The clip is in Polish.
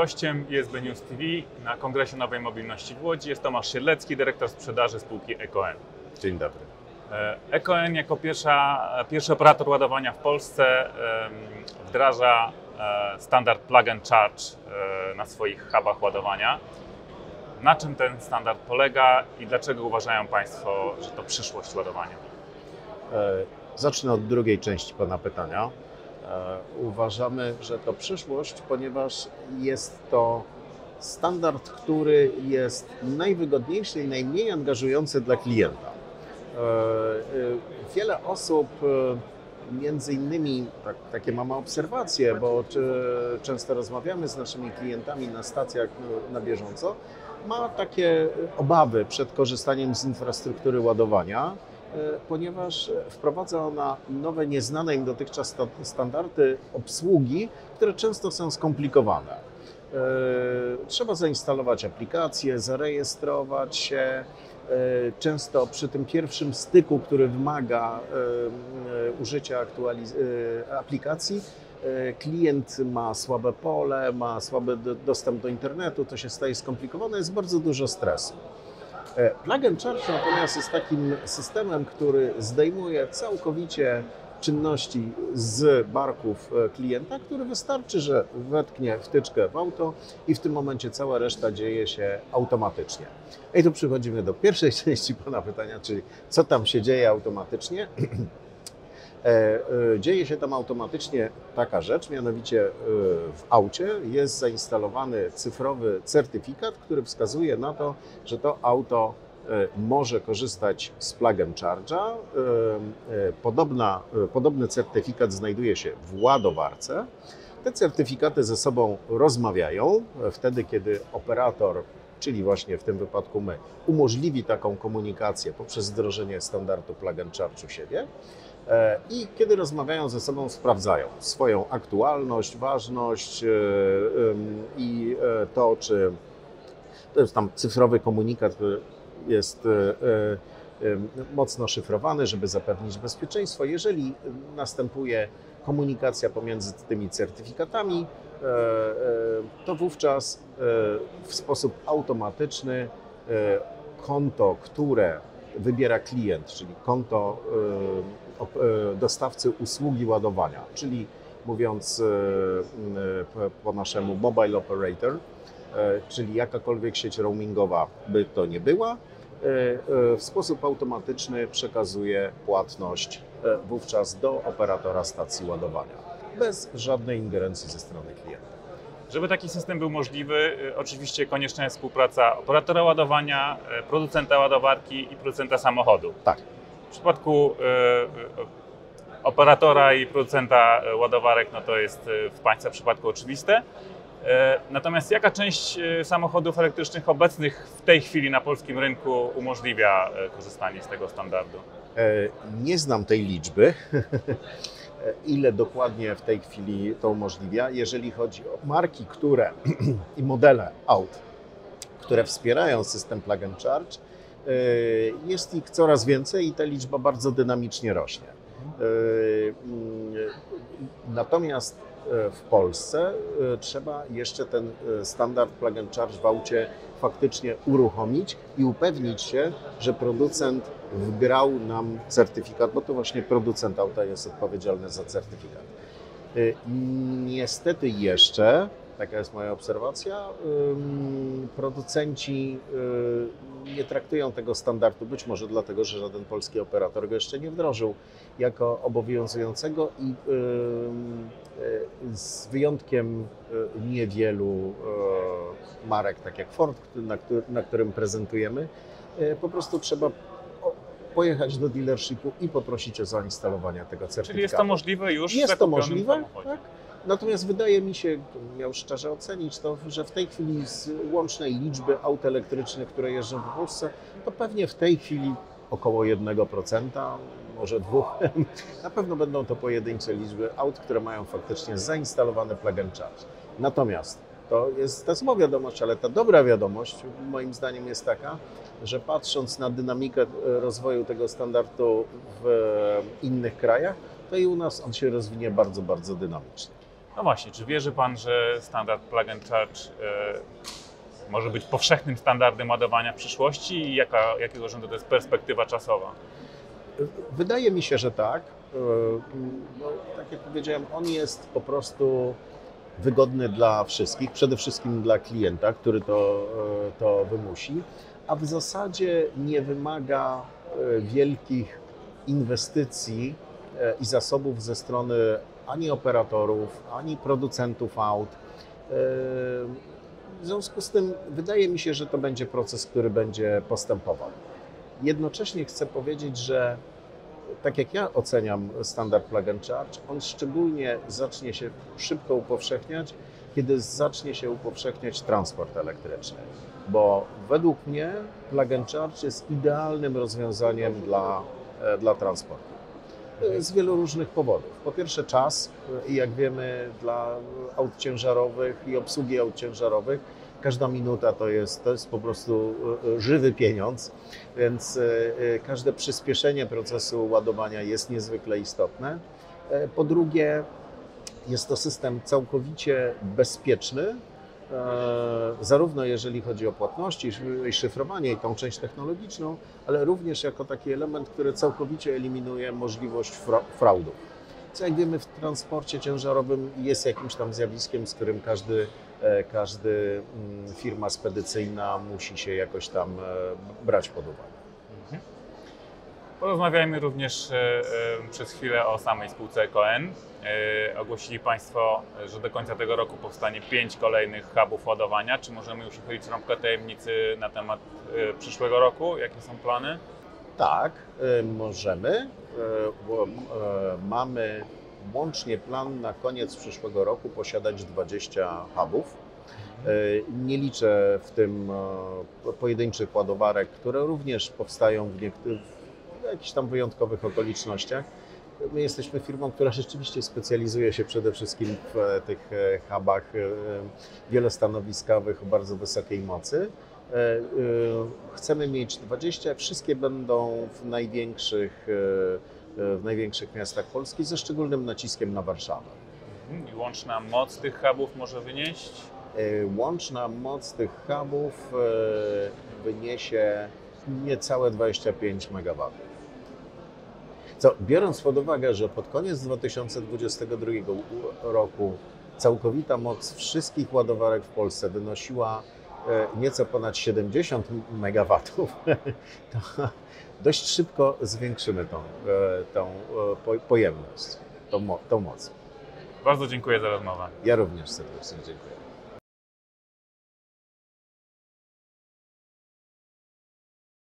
Gościem ISB News TV na Kongresie Nowej Mobilności w Łodzi jest Tomasz Siedlecki, dyrektor sprzedaży spółki EcoN. Dzień dobry. E, EcoN jako pierwsza, pierwszy operator ładowania w Polsce wdraża e, standard plug and charge e, na swoich hubach ładowania. Na czym ten standard polega i dlaczego uważają Państwo, że to przyszłość ładowania? Zacznę od drugiej części Pana pytania. E, Uważamy, że to przyszłość, ponieważ jest to standard, który jest najwygodniejszy i najmniej angażujący dla klienta. E, e, Wiele osób, między innymi, tak, takie mamy obserwacje, bo często rozmawiamy z naszymi klientami na stacjach na bieżąco, ma takie obawy przed korzystaniem z infrastruktury ładowania, ponieważ wprowadza ona nowe, nieznane im dotychczas sta- standardy obsługi, które często są skomplikowane. E, Trzeba zainstalować aplikację, zarejestrować się. E, Często przy tym pierwszym styku, który wymaga e, e, użycia e, aplikacji, e, klient ma słabe pole, ma słaby do- dostęp do internetu, to się staje skomplikowane, jest bardzo dużo stresu. E, Plug and Charge natomiast jest takim systemem, który zdejmuje całkowicie czynności z barków e, klienta, który wystarczy, że wetknie wtyczkę w auto i w tym momencie cała reszta dzieje się automatycznie. I tu przychodzimy do pierwszej części Pana pytania, czyli co tam się dzieje automatycznie. E, e, Dzieje się tam automatycznie taka rzecz, mianowicie e, w aucie jest zainstalowany cyfrowy certyfikat, który wskazuje na to, że to auto może korzystać z plug and charge'a. Podobna, podobny certyfikat znajduje się w ładowarce. Te certyfikaty ze sobą rozmawiają wtedy, kiedy operator, czyli właśnie w tym wypadku my, umożliwi taką komunikację poprzez wdrożenie standardu plug and charge u siebie. E, I kiedy rozmawiają ze sobą, sprawdzają swoją aktualność, ważność e, i e, to, czy to jest tam cyfrowy komunikat, jest mocno szyfrowany, żeby zapewnić bezpieczeństwo. Jeżeli następuje komunikacja pomiędzy tymi certyfikatami, to wówczas w sposób automatyczny konto, które wybiera klient, czyli konto dostawcy usługi ładowania, czyli mówiąc e, m, po- naszemu mobile operator, e, czyli jakakolwiek sieć roamingowa by to nie była, e, e, w sposób automatyczny przekazuje płatność e, wówczas do operatora stacji ładowania, bez żadnej ingerencji ze strony klienta. Żeby taki system był możliwy, oczywiście konieczna jest współpraca operatora ładowania, producenta ładowarki i producenta samochodu. Tak. W przypadku y, operatora i producenta y, ładowarek, no to jest y, w Państwa przypadku oczywiste. Natomiast jaka część samochodów elektrycznych obecnych w tej chwili na polskim rynku umożliwia korzystanie z tego standardu? E, Nie znam tej liczby, ile dokładnie w tej chwili to umożliwia. Jeżeli chodzi o marki, które i modele aut, które wspierają system plug and charge, e, jest ich coraz więcej i ta liczba bardzo dynamicznie rośnie. E, mm, Natomiast e, w Polsce e, trzeba jeszcze ten e, standard plug and charge w aucie faktycznie uruchomić i upewnić się, że producent wgrał nam certyfikat, bo to właśnie producent auta jest odpowiedzialny za certyfikat. Niestety jeszcze, taka jest moja obserwacja, producenci y, nie traktują tego standardu, być może dlatego, że żaden polski operator go jeszcze nie wdrożył, jako obowiązującego i y, z wyjątkiem y, niewielu marek, tak jak Ford, na, któ- na którym prezentujemy, po prostu trzeba pojechać do dealershipu i poprosić o zainstalowanie tego certyfikatu. Czyli jest to możliwe już w Jest to możliwe, tak? Natomiast wydaje mi się, miał szczerze ocenić to, że w tej chwili z łącznej liczby aut elektrycznych, które jeżdżą w Polsce, to pewnie w tej chwili około 1%, może dwóch. Na pewno będą to pojedyncze liczby aut, które mają faktycznie zainstalowane plug and charge. Natomiast to jest ta zła wiadomość, ale ta dobra wiadomość moim zdaniem jest taka, że patrząc na dynamikę e, rozwoju tego standardu w innych krajach, to i u nas on się rozwinie bardzo, bardzo dynamicznie. No właśnie, czy wierzy Pan, że standard plug and charge e, może być powszechnym standardem ładowania w przyszłości i jaka, jakiego rzędu to jest perspektywa czasowa? Wydaje mi się, że tak. E, No, tak jak powiedziałem, on jest po prostu wygodny dla wszystkich, przede wszystkim dla klienta, który to, e, to wymusi, a w zasadzie nie wymaga e, wielkich inwestycji i zasobów ze strony ani operatorów, ani producentów aut. E, W związku z tym wydaje mi się, że to będzie proces, który będzie postępował. Jednocześnie chcę powiedzieć, że tak jak ja oceniam standard plug and charge, on szczególnie zacznie się szybko upowszechniać, kiedy zacznie się upowszechniać transport elektryczny. Bo według mnie plug and charge jest idealnym rozwiązaniem dla, e, dla transportu. Z wielu różnych powodów. Po pierwsze czas i jak wiemy dla aut ciężarowych i obsługi aut ciężarowych każda minuta to jest, to jest po prostu e, e, żywy pieniądz, więc e, każde przyspieszenie procesu ładowania jest niezwykle istotne. Po drugie, jest to system całkowicie bezpieczny, zarówno jeżeli chodzi o płatności i szyfrowanie i tą część technologiczną, ale również jako taki element, który całkowicie eliminuje możliwość fra- fraudów. Co jak wiemy w transporcie ciężarowym jest jakimś tam zjawiskiem, z którym każdy, e, każdy mm, firma spedycyjna musi się jakoś tam e, brać pod uwagę. Porozmawiajmy również e, e, przez chwilę o samej spółce EcoN. E, Ogłosili Państwo, że do końca tego roku powstanie pięć kolejnych hubów ładowania. Czy możemy już uchylić rąbkę tajemnicy na temat przyszłego roku? Jakie są plany? Tak, możemy, mamy łącznie plan na koniec przyszłego roku posiadać 20 hubów. Nie liczę w tym pojedynczych ładowarek, które również powstają w, niektórych, jakichś tam wyjątkowych okolicznościach. My jesteśmy firmą, która rzeczywiście specjalizuje się przede wszystkim w e, tych e, hubach e, wielostanowiskowych o bardzo wysokiej mocy. Chcemy mieć 20, wszystkie będą w największych, w największych miastach Polski, ze szczególnym naciskiem na Warszawę. Mhm. I łączna moc tych hubów może wynieść? Łączna moc tych hubów wyniesie niecałe 25 MW. Co, biorąc pod uwagę, że pod koniec 2022 roku całkowita moc wszystkich ładowarek w Polsce wynosiła e, nieco ponad 70 MW, to dość szybko zwiększymy tą, e, tą e, po- pojemność, tą, tą moc. Bardzo dziękuję za rozmowę. Ja również serdecznie dziękuję.